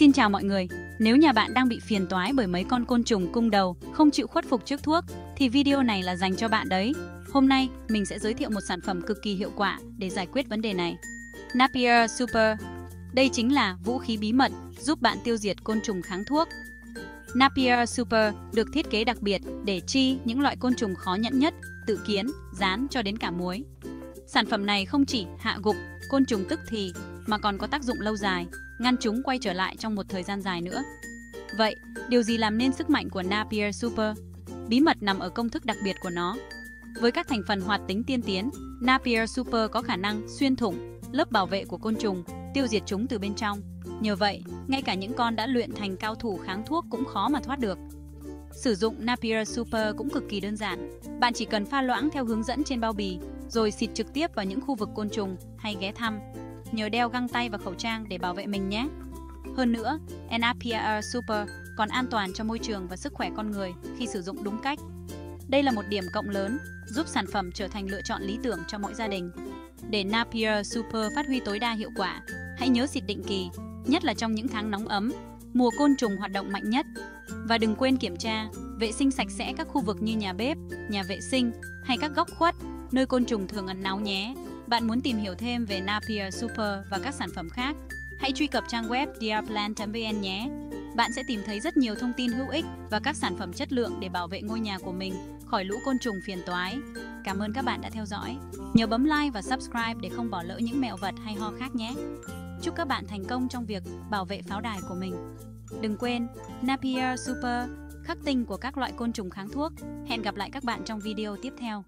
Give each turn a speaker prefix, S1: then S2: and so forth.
S1: Xin chào mọi người, nếu nhà bạn đang bị phiền toái bởi mấy con côn trùng cung đầu không chịu khuất phục trước thuốc thì video này là dành cho bạn đấy. Hôm nay mình sẽ giới thiệu một sản phẩm cực kỳ hiệu quả để giải quyết vấn đề này. Napier Super Đây chính là vũ khí bí mật giúp bạn tiêu diệt côn trùng kháng thuốc. Napier Super được thiết kế đặc biệt để chi những loại côn trùng khó nhận nhất, tự kiến, rán cho đến cả muối. Sản phẩm này không chỉ hạ gục côn trùng tức thì mà còn có tác dụng lâu dài, ngăn chúng quay trở lại trong một thời gian dài nữa. Vậy, điều gì làm nên sức mạnh của Napier Super? Bí mật nằm ở công thức đặc biệt của nó. Với các thành phần hoạt tính tiên tiến, Napier Super có khả năng xuyên thủng lớp bảo vệ của côn trùng, tiêu diệt chúng từ bên trong. Nhờ vậy, ngay cả những con đã luyện thành cao thủ kháng thuốc cũng khó mà thoát được. Sử dụng Napier Super cũng cực kỳ đơn giản. Bạn chỉ cần pha loãng theo hướng dẫn trên bao bì, rồi xịt trực tiếp vào những khu vực côn trùng hay ghé thăm. Nhớ đeo găng tay và khẩu trang để bảo vệ mình nhé. Hơn nữa, Napier Super còn an toàn cho môi trường và sức khỏe con người khi sử dụng đúng cách. Đây là một điểm cộng lớn, giúp sản phẩm trở thành lựa chọn lý tưởng cho mỗi gia đình. Để Napier Super phát huy tối đa hiệu quả, hãy nhớ xịt định kỳ, nhất là trong những tháng nóng ấm, mùa côn trùng hoạt động mạnh nhất. Và đừng quên kiểm tra, vệ sinh sạch sẽ các khu vực như nhà bếp, nhà vệ sinh hay các góc khuất, nơi côn trùng thường ẩn náu nhé. Bạn muốn tìm hiểu thêm về Napier Super và các sản phẩm khác? Hãy truy cập trang web diaplan.vn nhé. Bạn sẽ tìm thấy rất nhiều thông tin hữu ích và các sản phẩm chất lượng để bảo vệ ngôi nhà của mình khỏi lũ côn trùng phiền toái. Cảm ơn các bạn đã theo dõi. Nhớ bấm like và subscribe để không bỏ lỡ những mẹo vật hay ho khác nhé. Chúc các bạn thành công trong việc bảo vệ pháo đài của mình. Đừng quên, Napier Super, khắc tinh của các loại côn trùng kháng thuốc. Hẹn gặp lại các bạn trong video tiếp theo.